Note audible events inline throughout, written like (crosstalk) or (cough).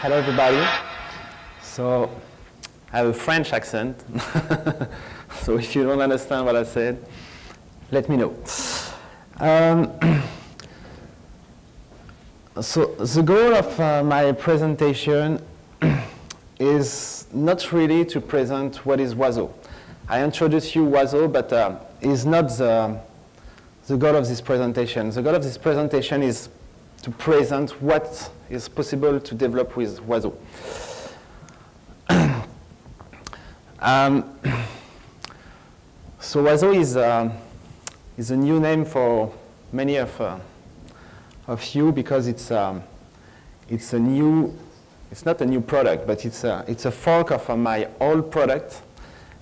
hello everybody. So, I have a French accent. (laughs) so if you don't understand what I said, let me know. Um, (clears throat) so the goal of uh, my presentation (clears throat) is not really to present what is Wazo. I introduce you Wazo, but uh, is not the, the goal of this presentation. The goal of this presentation is to present what is possible to develop with Wazo. (clears throat) um, so Wazo is, uh, is a new name for many of, uh, of you because it's, um, it's a new, it's not a new product, but it's a, it's a fork of uh, my old product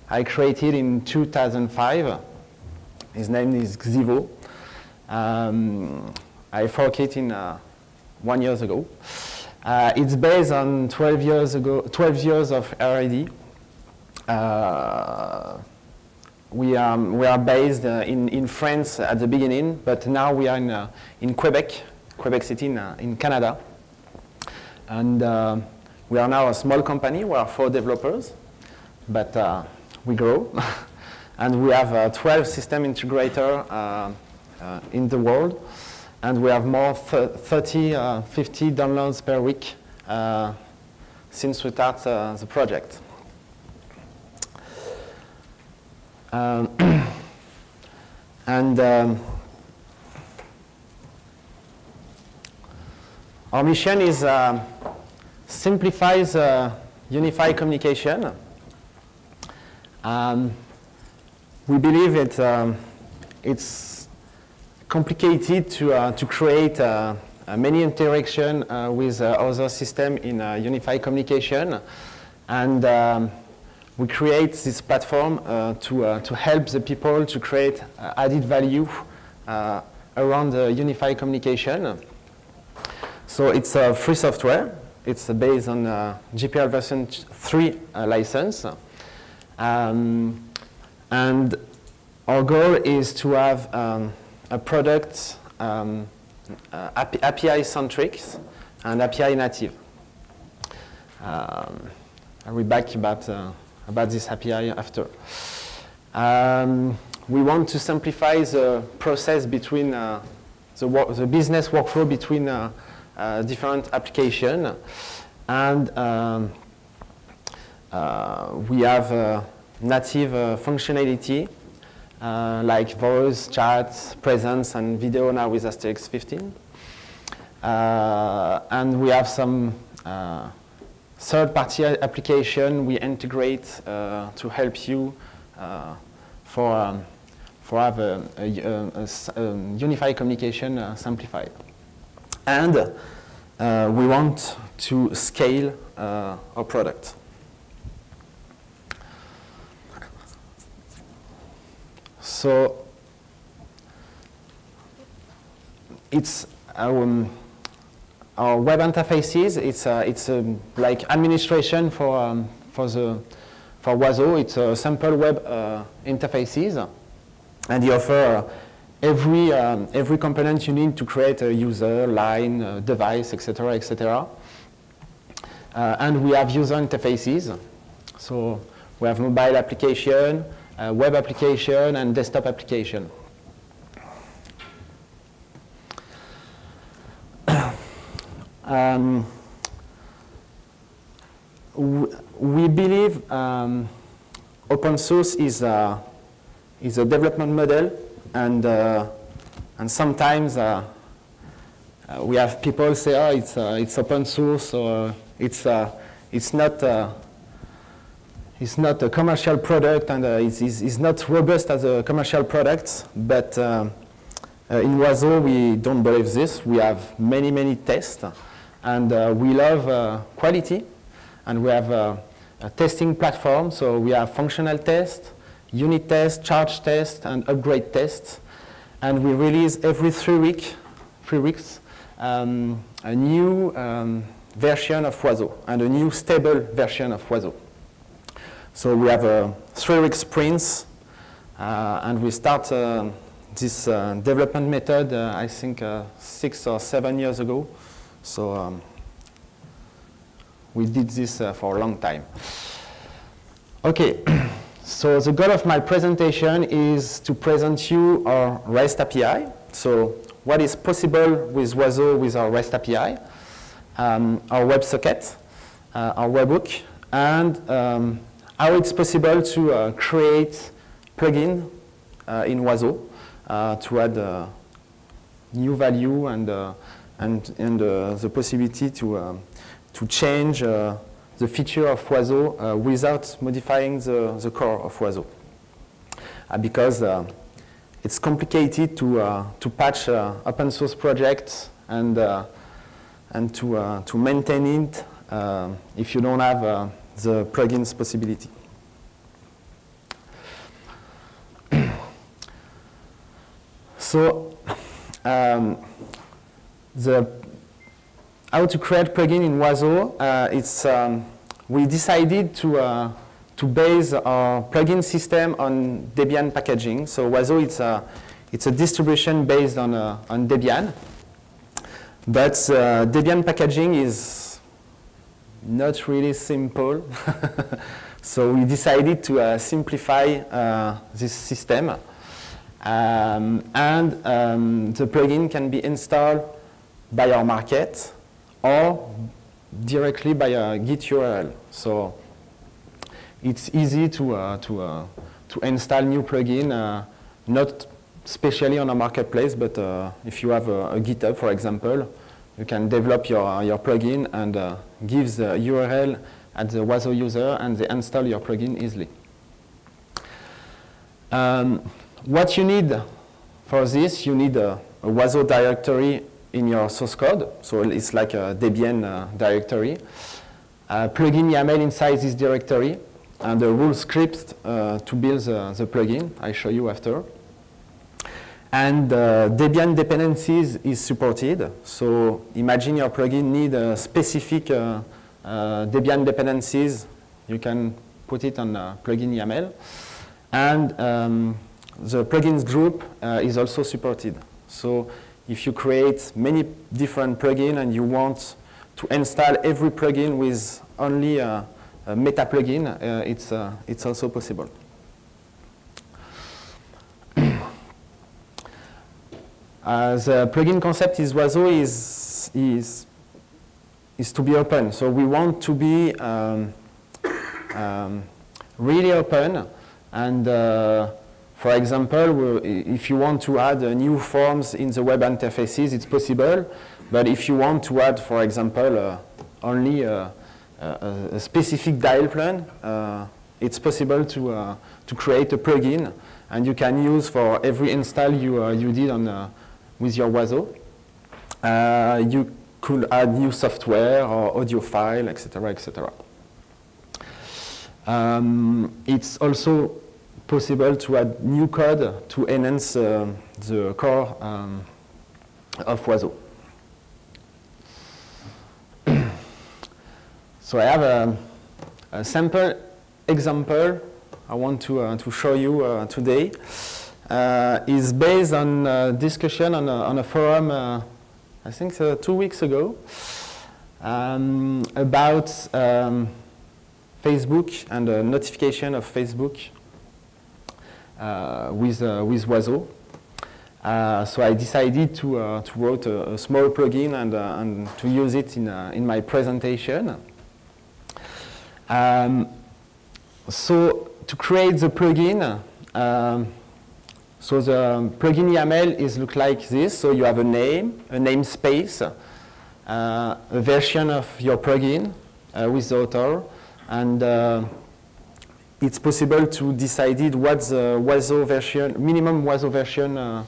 I created in 2005. His name is Xivo. Um, I forked it in uh, one years ago. Uh, it's based on 12 years ago, 12 years of R&D. Uh, we are, we are based uh, in, in France at the beginning, but now we are in, uh, in Quebec, Quebec City in, uh, in Canada. And we are now a small company. We are four developers, but we grow. (laughs) and we have uh, 12 system integrator in the world. And we have more 30, 50 downloads per week since we start the project. Um, (clears throat) and um, our mission is uh, simplifies uh, unified communication um, we believe it, um, it's complicated to, uh, to create uh, uh many interaction uh, with uh, other systems in unified communication. And um, we create this platform to, to help the people to create added value around unified communication. So it's a free software. It's based on GPL version 3 license. Um, and our goal is to have um, a product um, uh, API-centric and API native. Um, I'll be back about, uh, about this API after. Um, we want to simplify the process between uh, the, the, business workflow between uh, uh, different applications. And um, uh, we have uh, native uh, like voice, chat, presence, and video now with Asterisk 15. and we have some third-party application we integrate to help you for um, for have a, a, a, a unified communication uh, simplified. And uh, we want to scale uh, our product. So it's um, our web interfaces. It's uh, it's um, like administration for um, for the for Wazo. It's a simple web uh, interfaces, and they offer uh, every um, every component you need to create a user, line, uh, device, etc., etc. Uh, and we have user interfaces. So we have mobile application, uh, web application and desktop application. (coughs) um, we believe um, open source is a, is a development model and, uh, and sometimes uh, uh, we have people say, oh, it's, uh, it's open source or it's, uh, it's not it's not a commercial product and uh, it's, it's, it's, not robust as a commercial product, but uh, uh, in Wazo we don't believe this. We have many, many tests and uh, we love uh, quality and we have a, testing platform. So we have functional tests, unit tests, charge tests, and upgrade tests. And we release every three, week, three weeks um, a new um, version of Wazo and a new stable version of Wazo. So we have a three-week sprints, uh, and we start uh, this uh, development method, uh, I think, uh, six or seven years ago. So um, we did this uh, for a long time. Okay, (clears throat) so the goal of my presentation is to present you our REST API. So what is possible with Wazo with our REST API, um, our WebSocket, uh, our webhook, and um, how it's possible to uh, create plugin uh, in Wazo uh, to add uh, new value and, uh, and, and the possibility to, um, to change the feature of Wazo without modifying the, the core of Wazo. because it's complicated to, to patch open source projects and, and to, to maintain it if you don't have the plugins possibility. (clears throat) so um, the how to create plugin in Wazo, uh, it's, um, we decided to, uh, to base our plugin system on Debian packaging. So Wazo, it's a, it's a distribution based on, uh, on Debian. But uh, Debian packaging is not really simple. (laughs) so we decided to uh, simplify uh, this system. Um, and um, the plugin can be installed by our market or directly by a Git URL. So it's easy to, uh, to, uh, to install new plugin, uh, not especially on a marketplace, but uh, if you have a, a, GitHub, for example, you can develop your, your plugin and uh, give the URL at the Wazo user and they install your plugin easily. Um, what you need for this, you need a, a Wazo directory in your source code. So it's like a Debian uh, directory. Uh, plugin YAML inside this directory and the rule script uh, to build the, the, plugin. I show you after. And uh, Debian dependencies is supported. So imagine your plugin need a specific uh, uh, Debian dependencies. You can put it on plugin YAML. And um, the plugins group uh, is also supported. So if you create many different plugins and you want to install every plugin with only a, a meta plugin, uh, it's, uh, it's also possible. Uh, the plugin concept is Wazo is, is, is to be open. So we want to be um, um, really open and uh, for example, if you want to add uh, new forms in the web interfaces, it's possible. But if you want to add, for example, uh, only a, a, specific dial plan, uh, it's possible to, uh, to create a plugin. And you can use for every install you, uh, you did on, uh, with your Wazo. you could add new software or audio file, etc., etc. Um, it's also possible to add new code to enhance uh, the core um, of Wazo. (clears throat) so I have a, a, sample example I want to, uh, to show you uh, today. Uh, is based on a discussion on a, on a forum, uh, I think uh, two weeks ago, um, about um, Facebook and the notification of Facebook uh, with, uh, with Wazo. Uh, so I decided to, to write a, a, small plugin and, and to use it in, in my presentation. Um, so to create the plugin, um, so the plugin YAML is look like this. So you have a name, a namespace, uh, a version of your plugin uh, with the author, and uh, it's possible to decide what the Wazo version, minimum Wazo version uh,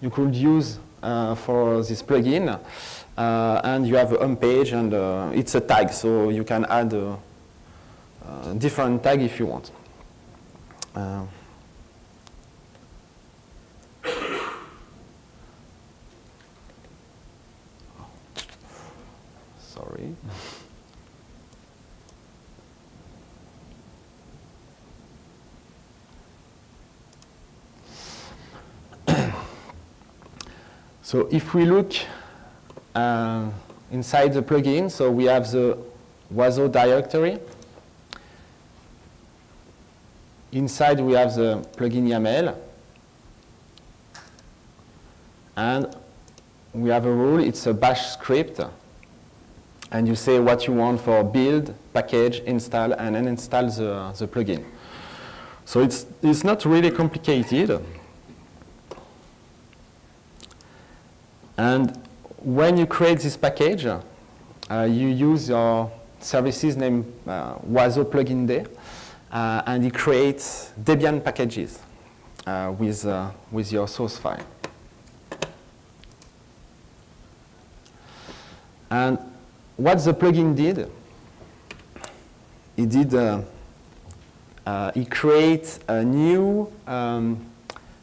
you could use uh, for this plugin. Uh, and you have a home page and it's a tag, so you can add a, a different tag if you want. Sorry. (coughs) So if we look uh, inside the plugin, so we have the Wazo directory. Inside we have the plugin YAML. And we have a rule, it's a bash script. And you say what you want for build, package, install, and uninstall the, the plugin. So it's, it's not really complicated. And when you create this package, uh, you use your services named uh, Wazo plugin day, uh, and it creates Debian packages uh, with, uh, with your source file. And what the plugin did, it did, uh, uh, it creates a new, um,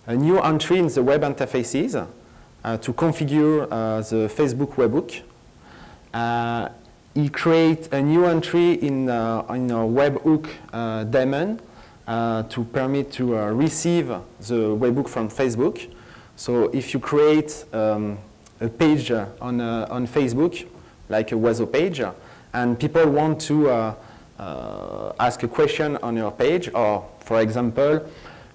a new entry in the web interfaces uh, to configure uh, the Facebook webhook. Uh, it creates a new entry in, uh, in a webhook daemon to permit to receive the webhook from Facebook. So if you create um, a page on, on Facebook, like a Wazo page, and people want to uh, uh, ask a question on your page, or for example,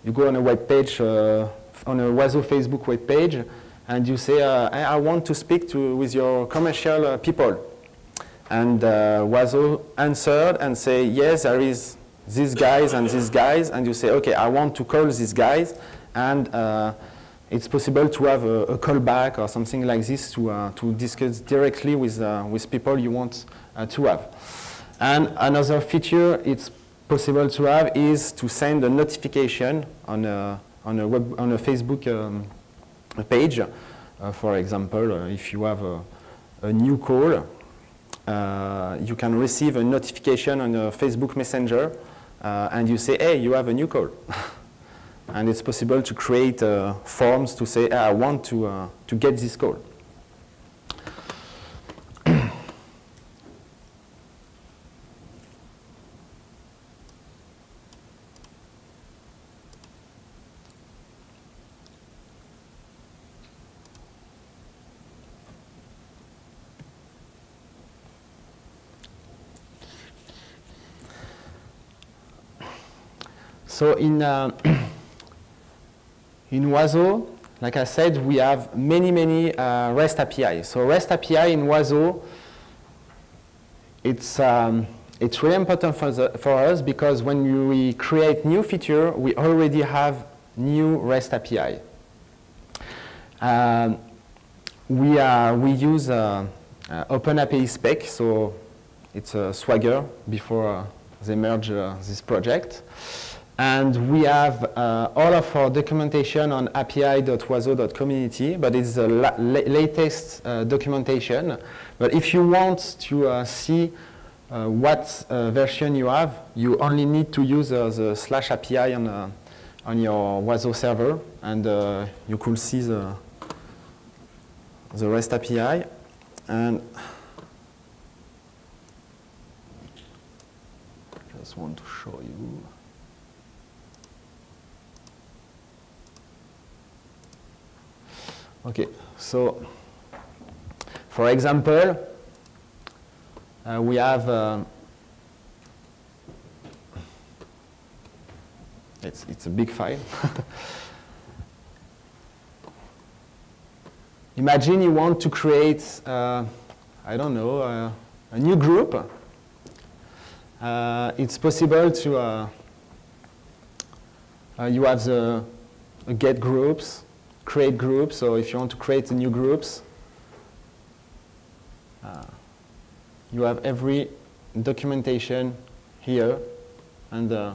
you go on a web page, uh, on a Wazo Facebook web page, and you say, I want to speak to, with your commercial people. And uh, Wazo answered and say, yes, there is these guys and these guys, and you say, okay, I want to call these guys, and uh, it's possible to have a, a callback or something like this to, uh, to discuss directly with, uh, with people you want uh, to have. And another feature it's possible to have is to send a notification on a, on a, web, on a Facebook um, page. Uh, for example, uh, if you have a, a new call, uh, you can receive a notification on a Facebook Messenger and you say, hey, you have a new call. (laughs) And it's possible to create uh, forms to say, I want to, uh, to get this call. So in uh, (clears throat) In Wazo, like I said, we have many, many uh, REST API. So REST API in Wazo, it's, um, it's really important for, the, for us because when we create new feature, we already have new REST API. Um, we, are, we use uh, uh, spec, so it's a Swagger before uh, they merge uh, this project. And we have uh, all of our documentation on api.wazo.community, but it's the la la latest uh, documentation. But if you want to uh, see uh, what uh, version you have, you only need to use uh, the slash API on, on your Wazo server, and you could see the, the REST API. And I just want to show you. Okay, so for example, uh, we have uh, it's it's a big file. (laughs) Imagine you want to create, uh, I don't know, uh, a new group. Uh, it's possible to, uh, you have the get groups, create groups, so if you want to create new groups, uh, you have every documentation here, and uh,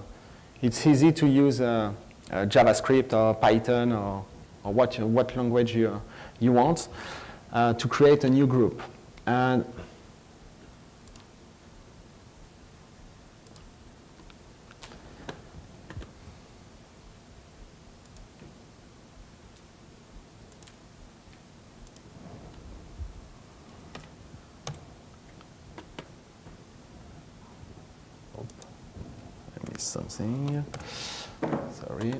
it's easy to use uh, uh JavaScript or Python or, or what, what language you, you want uh, to create a new group. And something. Sorry.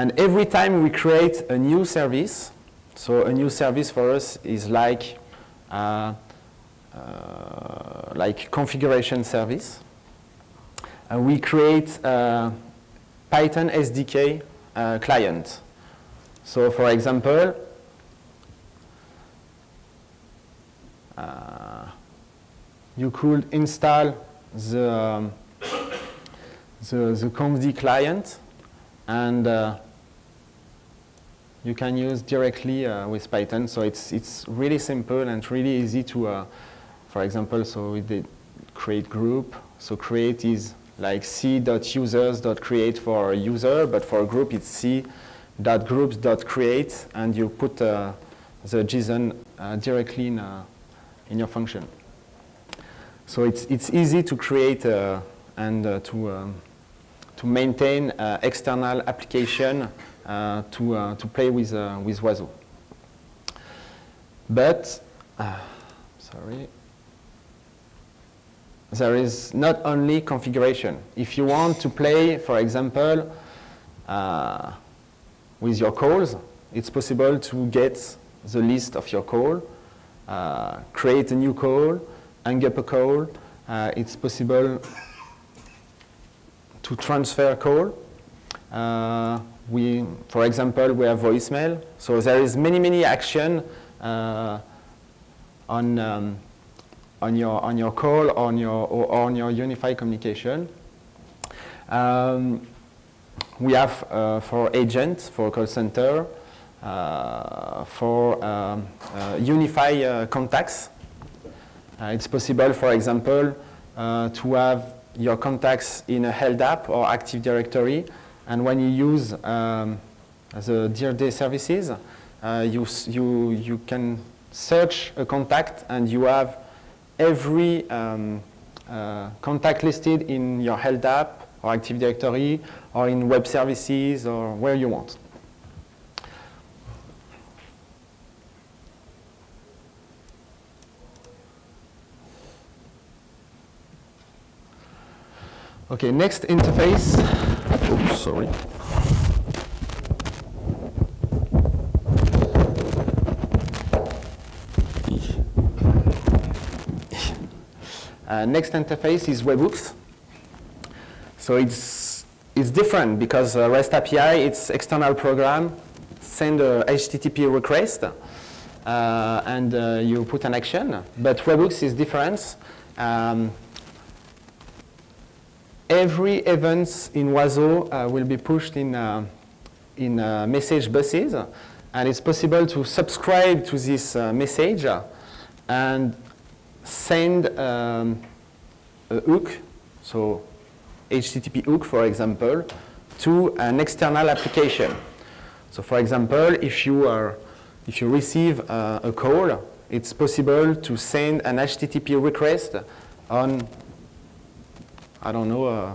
And every time we create a new service, so a new service for us is like uh, uh, like configuration service. Uh, we create a Python SDK uh, client. So for example, uh, you could install the, um, the, the client and uh, you can use directly uh, with Python. So it's, it's really simple and really easy to, uh, for example, so we did create group. So create is like c.users.create for a user, but for a group it's c.groups.create, and you put uh, the JSON uh, directly in, uh, in your function. So it's, it's easy to create uh, and to, um, to maintain external application to, uh, to play with, uh, with Wazo. But, sorry, there is not only configuration. If you want to play, for example, uh, with your calls, it's possible to get the list of your call, uh, create a new call, hang up a call. Uh, it's possible to transfer a call we, for example, we have voicemail. So there is many, many action uh, on, um, on, your, on your call on your, or on your unified communication. Um, we have uh, for agents, for call center, uh, for um, uh, unify uh, contacts. Uh, it's possible, for example, to have your contacts in a LDAP or Active Directory and when you use um, the DIRD services, uh, you, you, you can search a contact and you have every um, uh, contact listed in your LDAP or Active Directory or in web services or where you want. Okay, next interface Oops, sorry. Uh, next interface is webhooks. So it's, it's different because uh, REST API, it's external program, send a HTTP request, uh, and uh, you put an action. But webhooks is different. Um, every event in Wazo uh, will be pushed in, uh, in uh, message buses. And it's possible to subscribe to this message and send um, a hook, so HTTP hook, for example, to an external application. So for example, if you, are, if you receive uh, a call, it's possible to send an HTTP request on I don't know, uh,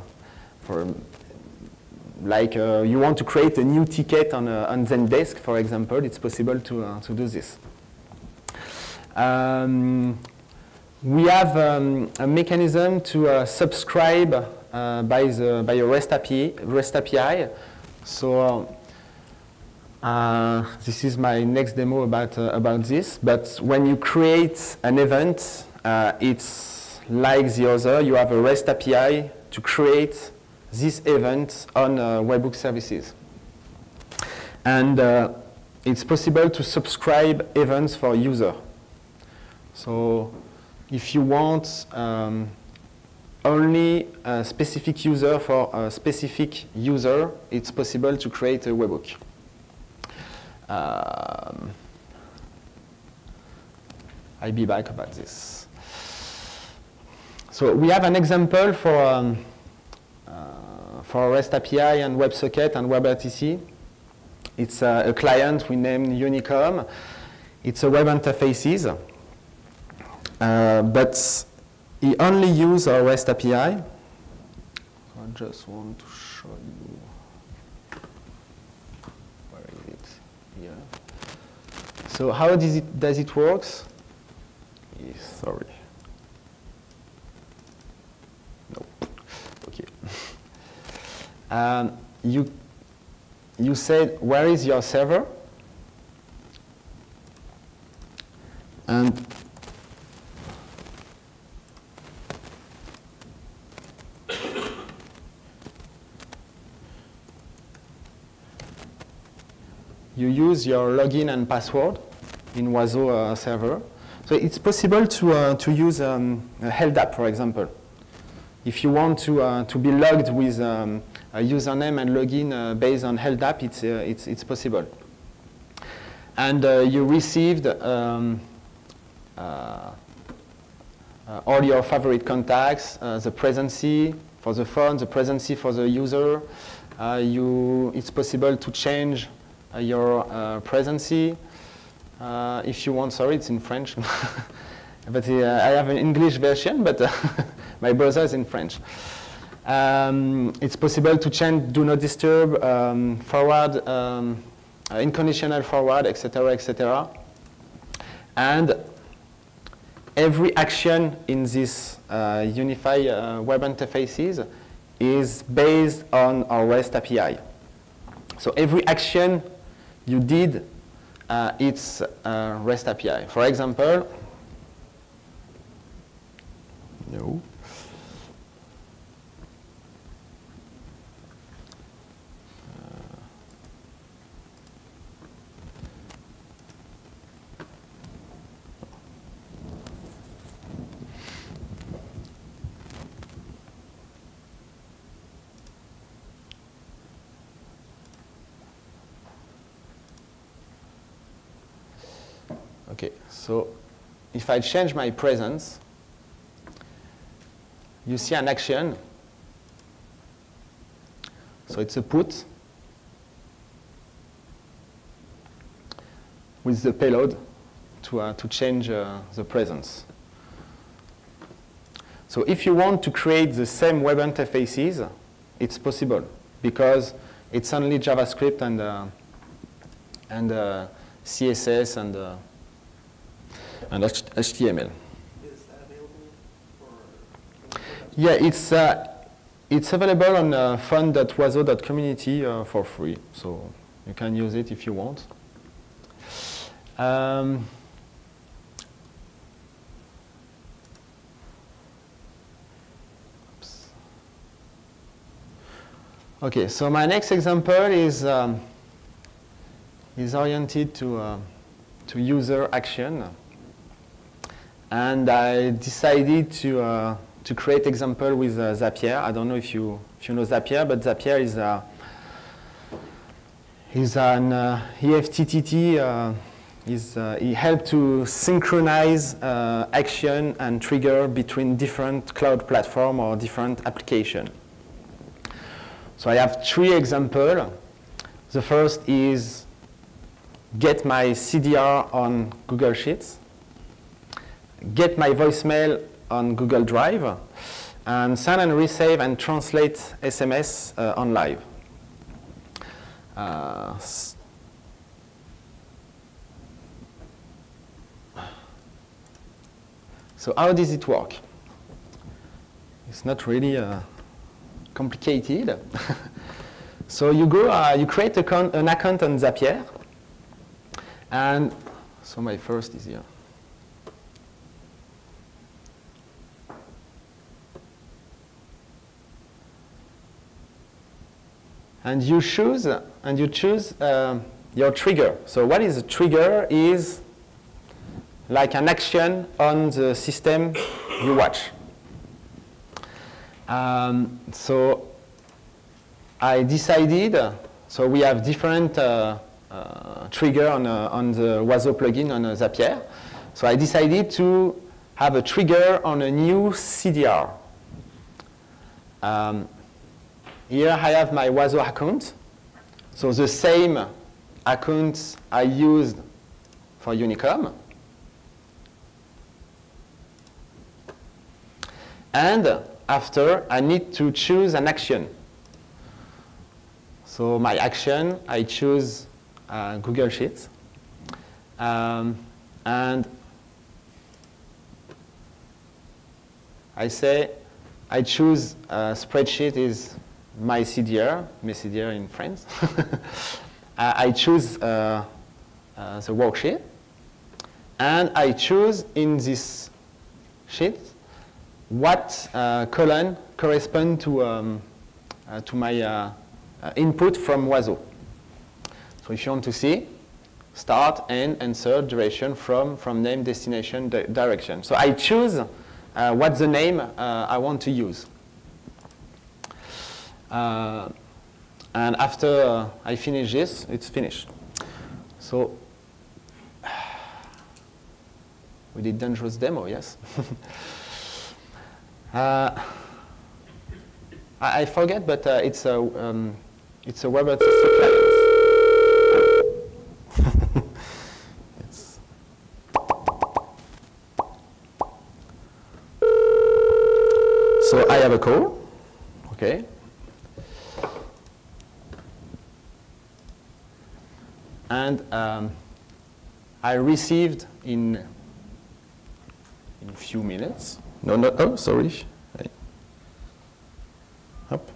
for like uh, you want to create a new ticket on, a, on Zendesk, for example, it's possible to, uh, to do this. Um, we have um, a mechanism to uh, subscribe uh, by, the, by a REST API. REST API. So uh, this is my next demo about, about this. But when you create an event, it's like the other, you have a REST API to create this event on uh, webhook services. And uh, it's possible to subscribe events for user. So if you want um, only a specific user for a specific user, it's possible to create a webhook. Um, I'll be back about this. So we have an example for, um, uh, for REST API and WebSocket and WebRTC. It's uh, a client we named Unicom. It's a web interfaces, uh, but he only uses our REST API. I just want to show you. Where is it? Here. So how does it, does it work? Sorry. Um, you, you said, where is your server? And you use your login and password in Wazo uh, server. So it's possible to, uh, to use um, a LDAP, for example. If you want to, uh, to be logged with um, username and login uh, based on LDAP, it's, uh, it's, it's possible. And uh, you received um, all your favorite contacts, the presency for the phone, the presency for the user. you, it's possible to change your presency. Uh, if you want, sorry, it's in French. (laughs) but uh, I have an English version, but uh, (laughs) my browser is in French. Um, it's possible to change do not disturb, um, forward, um, uh, unconditional forward, etc., etc. And every action in this uh, unified uh, web interfaces is based on our REST API. So every action you did uh, its uh, REST API. For example, no. Okay, so if I change my presence, you see an action. So it's a put with the payload to, uh, to change uh, the presence. So if you want to create the same web interfaces, it's possible because it's only JavaScript and, uh, and uh, CSS and uh, and HTML. Yeah, it's, uh, it's available on uh, fun.wazo.community uh, for free, so you can use it if you want. Um, Okay, so my next example is, um, is oriented to, uh, to user action. And I decided to, uh, to create example with uh, Zapier. I don't know if you, if you know Zapier, but Zapier is, uh, is an uh, IFTTT. Uh, is, uh, he helped to synchronize uh, action and trigger between different cloud platform or different application. So I have three example. The first is get my CDR on Google Sheets get my voicemail on Google Drive, and send and receive and translate SMS uh, on live. Uh, so how does it work? It's not really uh, complicated. (laughs) so you go, uh, you create an account on Zapier, and so my first is here. And you choose and you choose uh, your trigger. So what is a trigger is like an action on the system you watch. Um, so I decided, so we have different uh, uh, trigger on, uh, on the Wazo plugin on uh, Zapier. So I decided to have a trigger on a new CDR. Um, here I have my Wazo account. So the same account I used for Unicom. And after, I need to choose an action. So my action, I choose uh, Google Sheets. Um, and I say, I choose a spreadsheet is my CDR, my CDR in France. (laughs) I choose uh, uh, the worksheet, and I choose in this sheet what uh, column correspond to, um, uh, to my uh, uh, input from Wazo. So if you want to see, start, end, insert, duration, from, from name, destination, di direction. So I choose uh, what the name I want to use. Uh, and after uh, I finish this, it's finished. So (sighs) we did dangerous demo, yes? (laughs) uh, I, I, forget, but uh, it's a um, it's a WebAssembly client. (laughs) so I have a call, okay. And um, I received in in a few minutes. No, no, oh, sorry. Up.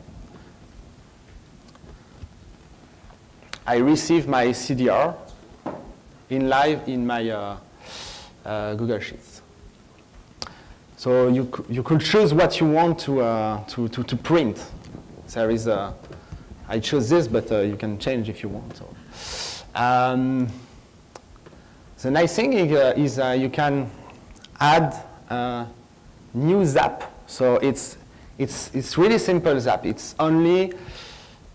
I received my CDR in live in my uh, uh, Google Sheets. So you, you could choose what you want to, uh, to, to, to, print. There is a, I chose this, but uh, you can change if you want. So. Um, the nice thing is, uh, is uh, you can add a new zap. So it's, it's, it's really simple zap. It's only,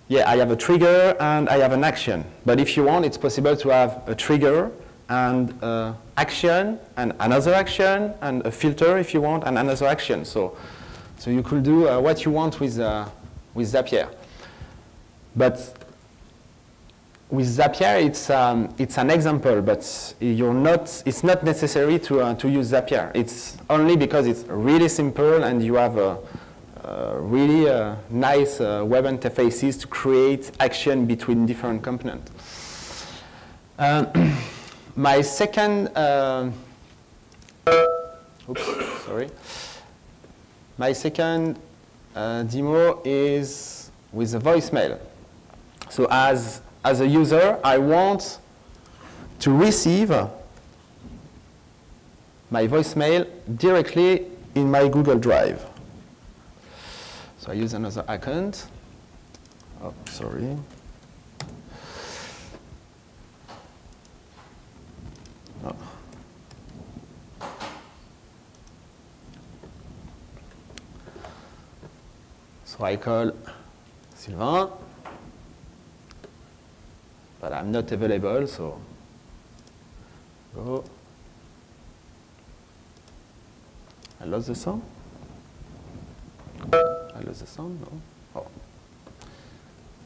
yeah, I have a trigger and I have an action. But if you want, it's possible to have a trigger and uh, action and another action and a filter if you want and another action. So, so you could do uh, what you want with, uh, with Zapier. But with Zapier, it's, um, it's an example, but you're not, it's not necessary to, uh, to use Zapier. It's only because it's really simple and you have a, a really uh, nice uh, web interfaces to create action between different components. Um, (clears throat) my second, uh, oops, sorry. My second uh, demo is with a voicemail. So as as a user, I want to receive my voicemail directly in my Google Drive. So I use another account. Oh, sorry. Oh. So I call Sylvain but I'm not available, so go. I lost the sound? I lost the sound? No? Oh.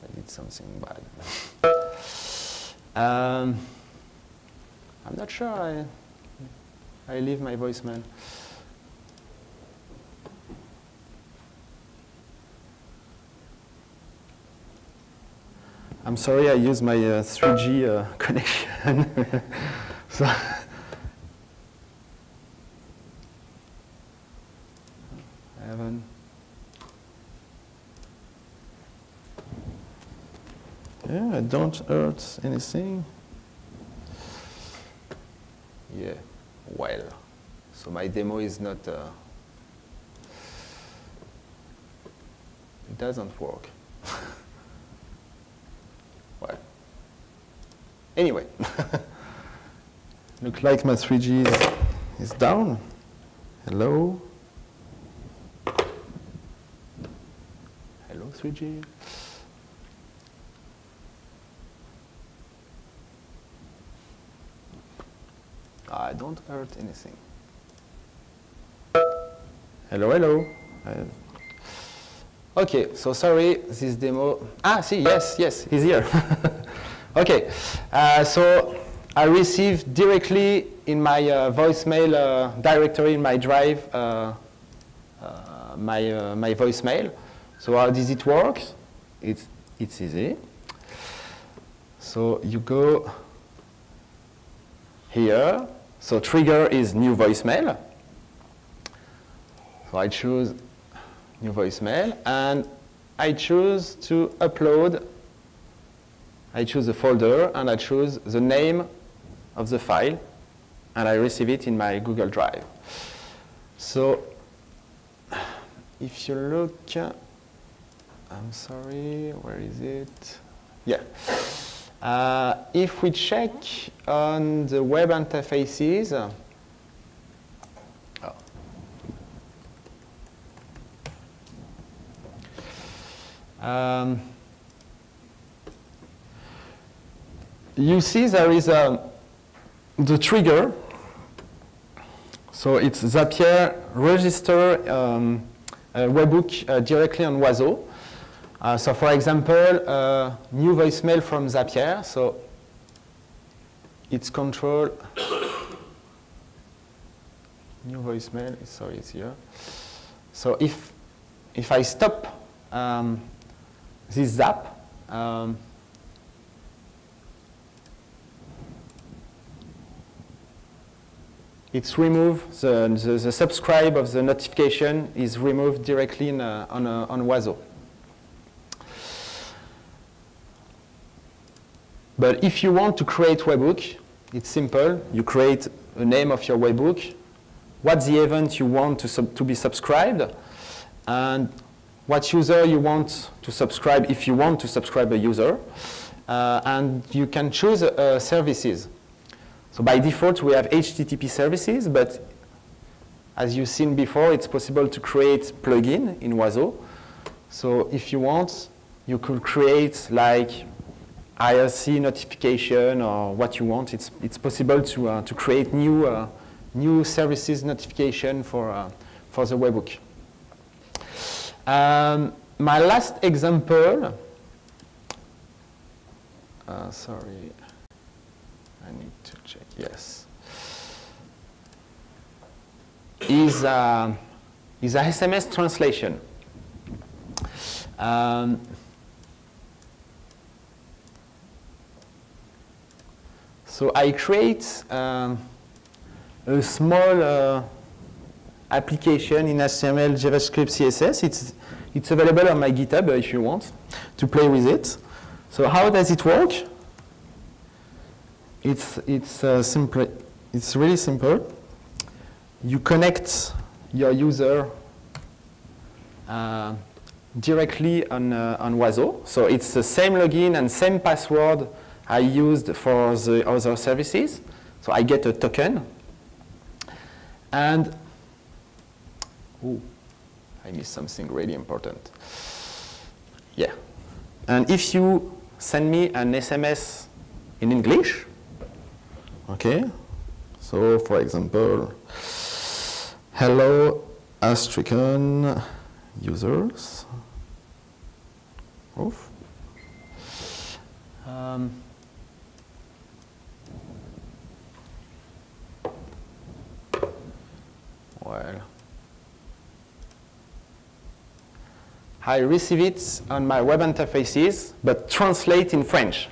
I did something bad. um, I'm not sure I, I leave my voicemail. I'm sorry I use my uh, 3G uh, (laughs) connection. (laughs) so haven't. Yeah, don't hurt anything. Yeah, well, so my demo is not, uh, it doesn't work. Anyway, (laughs) look like my 3G is, is down. Hello? Hello, 3G? I don't hurt anything. Hello, hello. Uh, okay, so sorry, this demo. Ah, see, yes, yes, he's here. (laughs) Okay, uh, so I received directly in my uh, voicemail uh, directory in my drive uh, uh, my, uh, my voicemail. So how does it work? It's, it's easy. So you go here. So trigger is new voicemail. So I choose new voicemail and I choose to upload I choose a folder and I choose the name of the file and I receive it in my Google Drive. So if you look, I'm sorry, where is it? Yeah. Uh, if we check on the web interfaces, oh. um, you see there is a, the trigger. So it's Zapier register um, webhook uh, directly on Wazo. Uh, so for example, uh, new voicemail from Zapier. So it's control. new voicemail, sorry, it's here. So if, if I stop um, this zap, um, it's removed, the, the, the, subscribe of the notification is removed directly in, uh, on, uh, on Wazo. But if you want to create webhook, it's simple. You create a name of your webhook, what the event you want to, to be subscribed, and what user you want to subscribe if you want to subscribe a user. Uh, and you can choose uh, services. So by default, we have HTTP services, but as you've seen before, it's possible to create plugin in Wazo. So if you want, you could create like IRC notification or what you want. It's, it's possible to, uh, to create new, uh, new services notification for, uh, for the webhook. Um, my last example, uh, sorry, I need to check, yes, is, uh, is a SMS translation. Um, So I create um, a small uh, application in HTML, JavaScript, CSS. It's, it's available on my GitHub if you want to play with it. So how does it work? It's, it's, uh, simple, it's really simple. You connect your user uh, directly on, uh, on Wazo. So it's the same login and same password I used for the other services. So I get a token. And, ooh, I missed something really important. Yeah. And if you send me an SMS in English, okay, so for example, hello Astricon users. Oof. Um, well, I receive it on my web interfaces, but translate in French.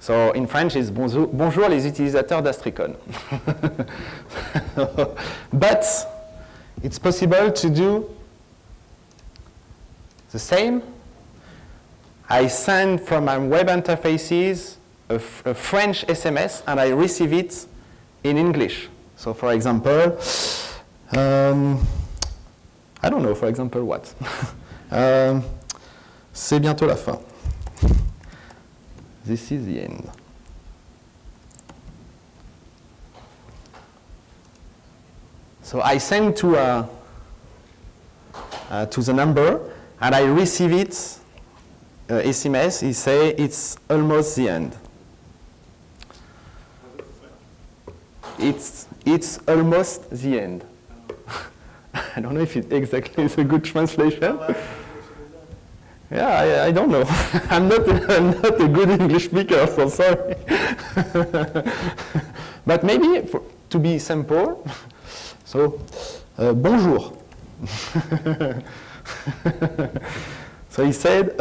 So in French is bonjour, bonjour les utilisateurs d'Astricon. (laughs) but it's possible to do the same. I send from my web interfaces a, a French SMS and I receive it in English. So for example, um, I don't know, for example, what? (laughs) um, C'est bientôt la fin. This is the end. So I send to, uh, uh, to the number, and I receive it, uh, SMS, he say it's almost the end. It's, it's almost the end. (laughs) I don't know if it exactly (laughs) is a good translation. Yeah, I, I, don't know. (laughs) I'm not, a, I'm not a good English speaker, so sorry. (laughs) but maybe for, to be simple, (laughs) so uh, bonjour. so he said,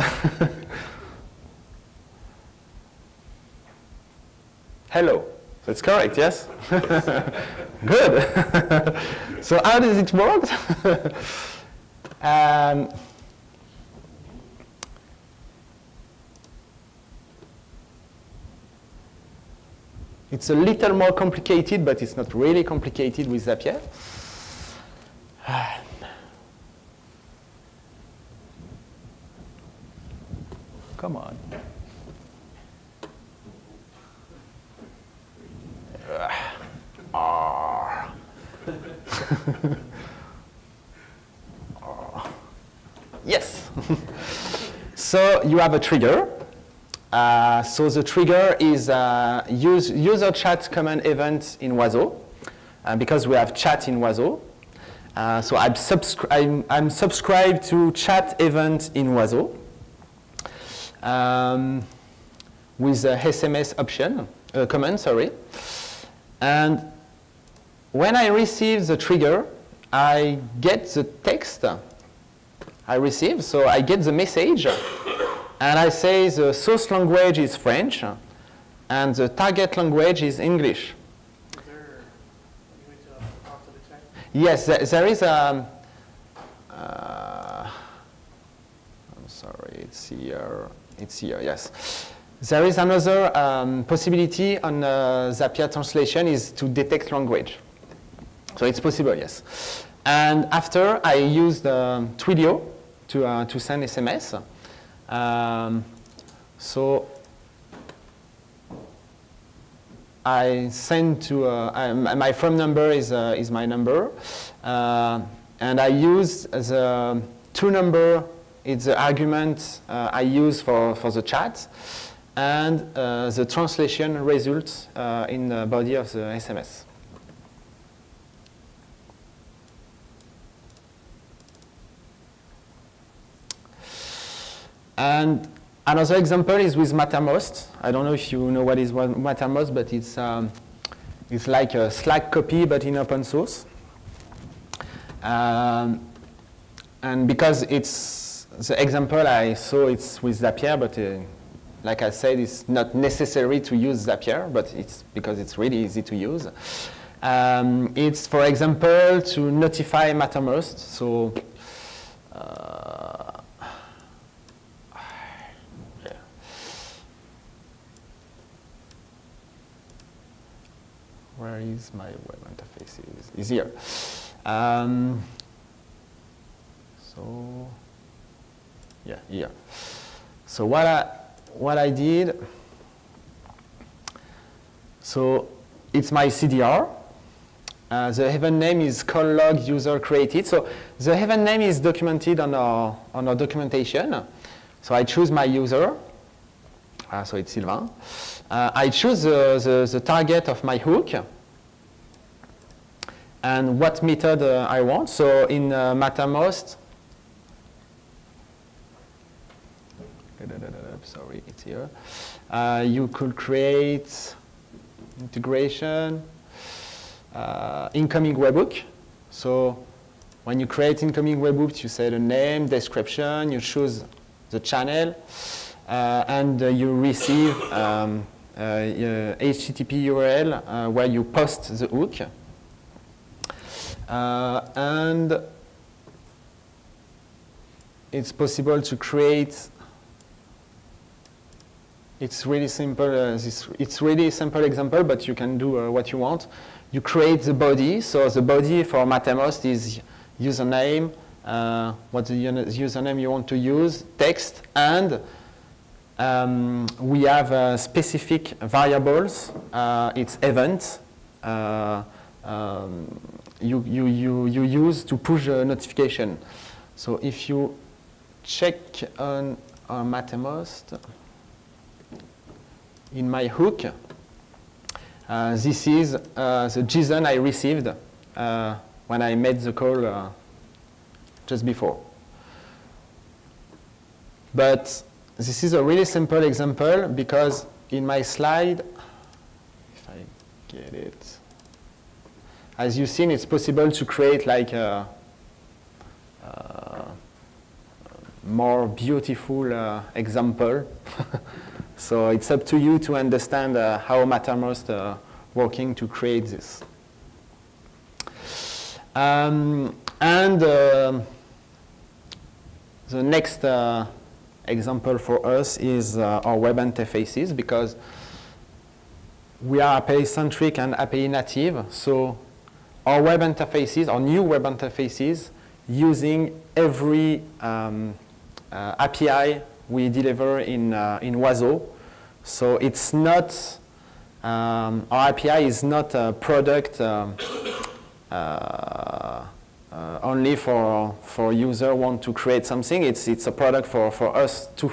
hello. That's correct, yes? Good. so how does it work? um, It's a little more complicated, but it's not really complicated with Zapier. (sighs) Come on. (laughs) Yes. (laughs) so you have a trigger uh, so the trigger is uh, use, user chat command event in Wazo, uh, because we have chat in Wazo. Uh, so I'm, subscri I'm, I'm, subscribed to chat event in Wazo um, with a SMS option, uh, command, sorry. And when I receive the trigger, I get the text I receive. So I get the message, and I say the source language is French, and the target language is English. Yes, there, is a. Uh, I'm sorry, it's here. It's here. Yes, there is another um, possibility on uh, Zapier translation is to detect language. So it's possible, yes. And after, I used um, Twilio to, uh, to send SMS. Um, so I send to, uh, my phone number is, uh, is my number. Uh, and I use the two number, it's the argument uh, I use for, for the chat, and uh, the translation results in the body of the SMS. And another example is with Mattermost. I don't know if you know what is Mattermost, but it's, um, it's like a Slack copy, but in open source. Um, and because it's the example I saw, it's with Zapier, but uh, like I said, it's not necessary to use Zapier, but it's because it's really easy to use. Um, it's, for example, to notify Mattermost. So uh, my web interface? Is, is here. Um, so, yeah, here. So what I, what I did, so it's my CDR. Uh, the event name is call log user created. So the event name is documented on our, on our documentation. So I choose my user. Uh, so it's Sylvain. Uh, I choose the, the, target of my hook and what method uh, I want. So in uh, Mattermost, sorry, it's here. Uh, you could create integration, uh, incoming webhook. So when you create incoming webhooks, you say the name, description, you choose the channel, uh, and uh, you receive um, HTTP URL where you post the hook. Uh, and it's possible to create it's really simple. Uh, this, it's really simple example, but you can do uh, what you want. You create the body. So the body for Mattermost is username, uh, what the username you want to use, text, and um, we have uh, specific variables. Uh, it's event uh, um, you, you, you, you use to push a notification. So if you check on, on Mattermost, in my hook, uh, this is uh, the JSON I received uh, when I made the call uh, just before. But this is a really simple example because in my slide, if I get it, as you've seen, it's possible to create like a, a more beautiful uh, example. (laughs) so it's up to you to understand uh, how Mattermost uh, working to create this. Um, and uh, the next uh, example for us is uh, our web interfaces because we are API-centric and API-native, so our web interfaces, our new web interfaces, using every um, uh, API we deliver in, uh, in Wazo. So it's not, um, our API is not a product um, uh, uh, only for for user want to create something. It's it's a product for for us too.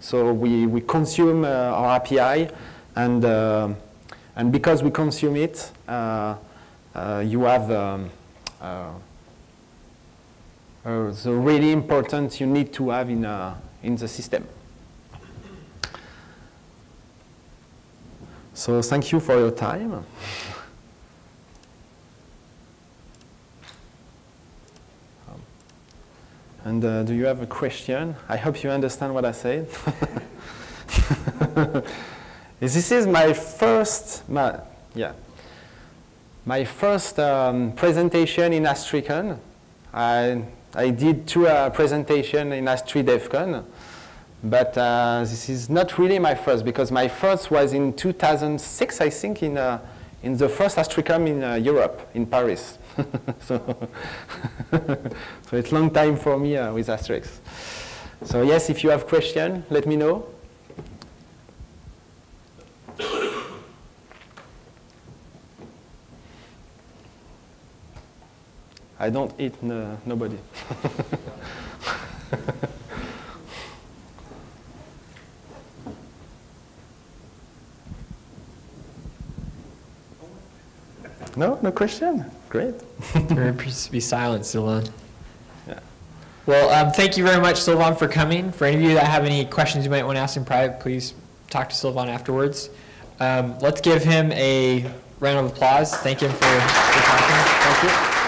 So we we consume uh, our API, and uh, and because we consume it, uh, you have. Um, uh, uh, the really important you need to have in, uh, in the system. So thank you for your time. Um, and uh, do you have a question? I hope you understand what I said. (laughs) this is my first, my, yeah, my first um, presentation in Astricon. I, I did two uh, presentations in AstriDevCon, but uh, this is not really my first because my first was in 2006, I think, in, uh, in the first Astricon in uh, Europe, in Paris. (laughs) so, (laughs) so it's long time for me uh, with Asterisk. So yes, if you have question, let me know. I don't eat no, nobody. (laughs) no, no question. Great. There appears to be silent, Sylvain. Yeah. Well, um, thank you very much, Sylvain, for coming. For any of you that have any questions you might want to ask in private, please talk to Sylvain afterwards. Um, let's give him a round of applause. Thank him for, for talking.